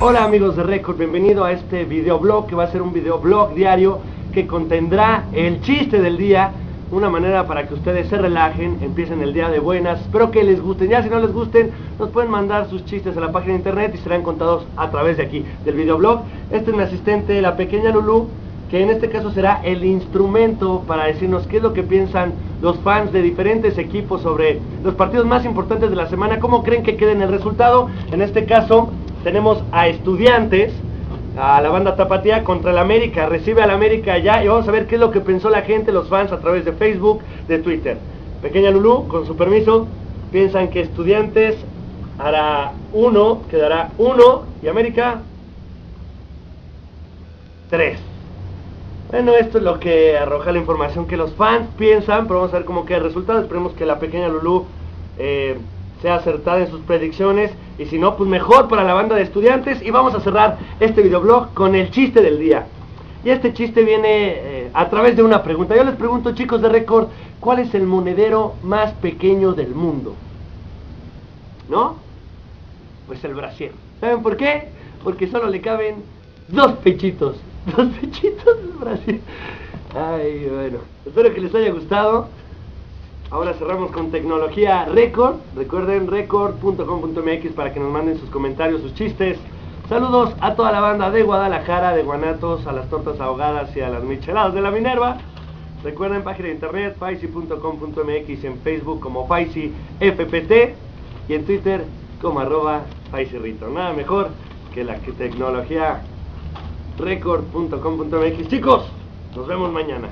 Hola amigos de Record, bienvenido a este videoblog que va a ser un videoblog diario que contendrá el chiste del día, una manera para que ustedes se relajen, empiecen el día de buenas, espero que les gusten, ya si no les gusten, nos pueden mandar sus chistes a la página de internet y serán contados a través de aquí, del videoblog. Este es mi asistente, la pequeña Lulu, que en este caso será el instrumento para decirnos qué es lo que piensan los fans de diferentes equipos sobre los partidos más importantes de la semana, cómo creen que queden el resultado, en este caso tenemos a estudiantes, a la banda Tapatía contra el América, recibe al América ya y vamos a ver qué es lo que pensó la gente, los fans a través de Facebook, de Twitter. Pequeña Lulú, con su permiso, piensan que estudiantes hará uno, quedará uno y América tres. Bueno, esto es lo que arroja la información que los fans piensan, pero vamos a ver cómo queda el resultado. Esperemos que la pequeña Lulú eh, sea acertada en sus predicciones y si no, pues mejor para la banda de estudiantes y vamos a cerrar este videoblog con el chiste del día. Y este chiste viene eh, a través de una pregunta. Yo les pregunto, chicos de récord, ¿cuál es el monedero más pequeño del mundo? ¿No? Pues el brasier. ¿Saben por qué? Porque solo le caben dos pechitos. Dos pechitos del brasier. Ay, bueno. Espero que les haya gustado. Ahora cerramos con tecnología Record. Recuerden record.com.mx para que nos manden sus comentarios, sus chistes. Saludos a toda la banda de Guadalajara, de Guanatos, a las tortas ahogadas y a las micheladas de la Minerva. Recuerden página de internet faisi.com.mx en Facebook como Faisi FPT y en Twitter como arroba Faisirrito. Nada mejor que la tecnología record.com.mx. Chicos, nos vemos mañana.